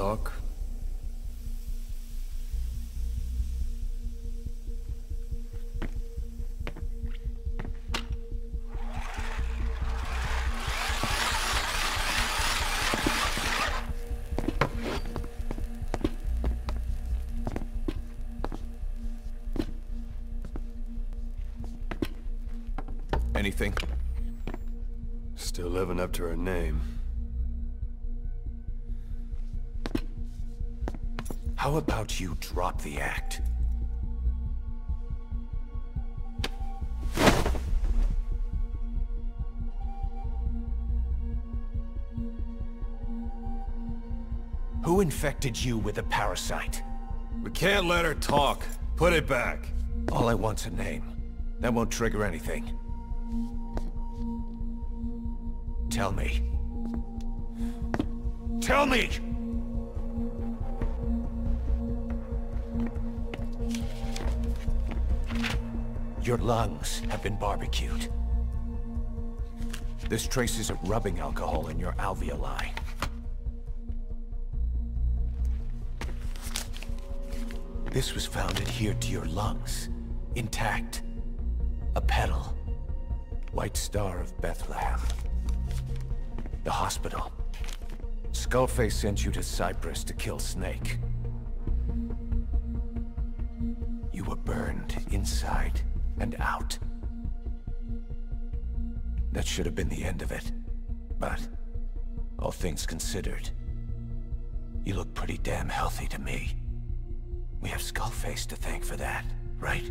talk? Anything? Still living up to her name. How about you drop the act? Who infected you with a parasite? We can't let her talk. Put it back. All I want's a name. That won't trigger anything. Tell me. Tell me! Your lungs have been barbecued. There's traces of rubbing alcohol in your alveoli. This was found adhered to your lungs, intact. A petal. White Star of Bethlehem. The hospital. Skullface sent you to Cyprus to kill Snake. You were burned inside and out. That should have been the end of it. But, all things considered, you look pretty damn healthy to me. We have Skullface to thank for that, right?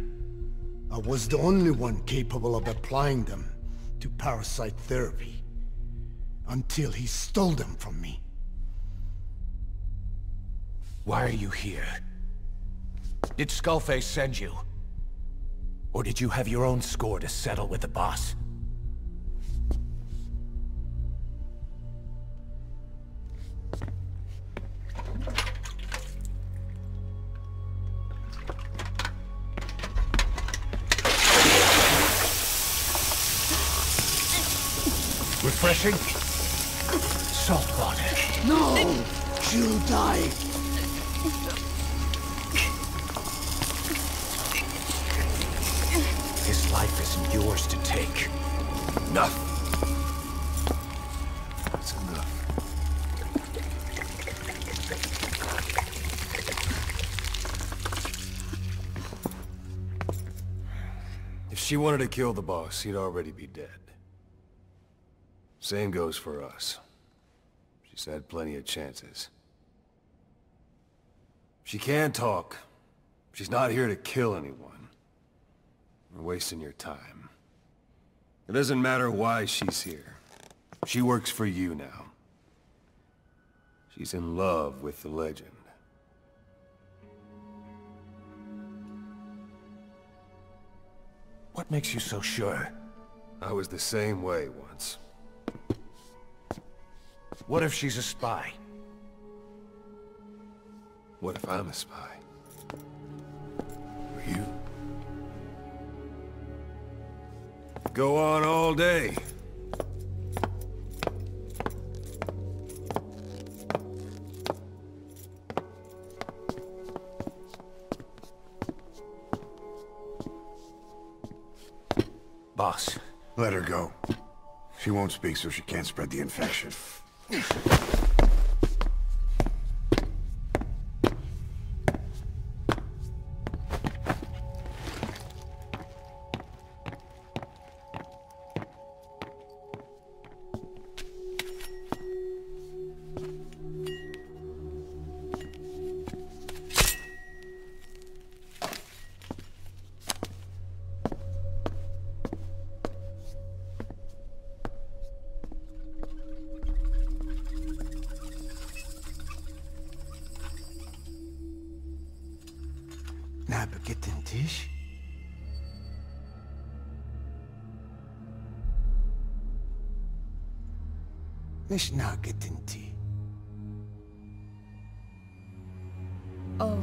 I was the only one capable of applying them to parasite therapy. Until he stole them from me. Why are you here? Did Skullface send you? Or did you have your own score to settle with the boss? Refreshing? Salt water. No! She'll die! Yours to take. Enough. That's enough. If she wanted to kill the boss, he'd already be dead. Same goes for us. She's had plenty of chances. She can talk. She's not here to kill anyone. You're wasting your time. It doesn't matter why she's here. She works for you now. She's in love with the legend. What makes you so sure? I was the same way once. What if she's a spy? What if I'm a spy? Go on all day. Boss, Let her go. She won't speak so she can't spread the infection. Vergessen dich? مش ناقد انتي Oh.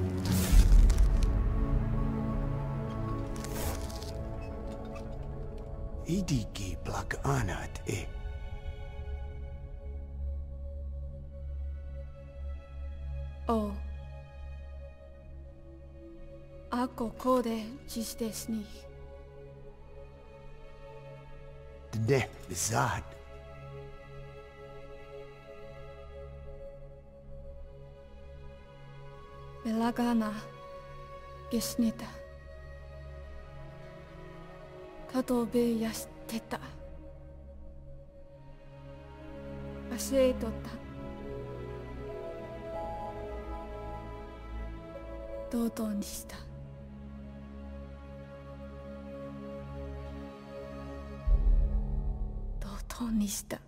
ايديكي بلاك انات ايه Oh. Ako kode čisteš njih. Ne, zad. Belagana, gesnita. Katobe, yasteta. Kasei totta. 堂々にした。本にした。